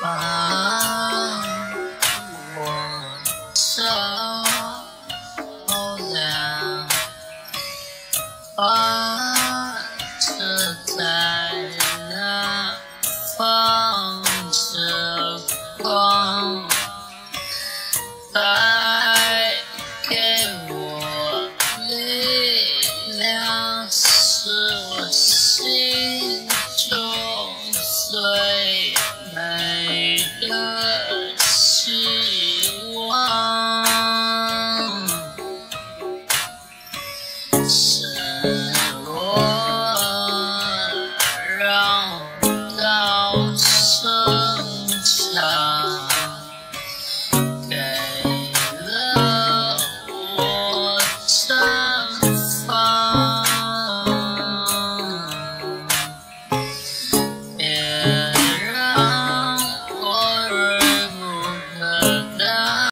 把我照亮，放着灿烂，放着光，带给我力量，是我心中最美。失落绕道生长给了我绽放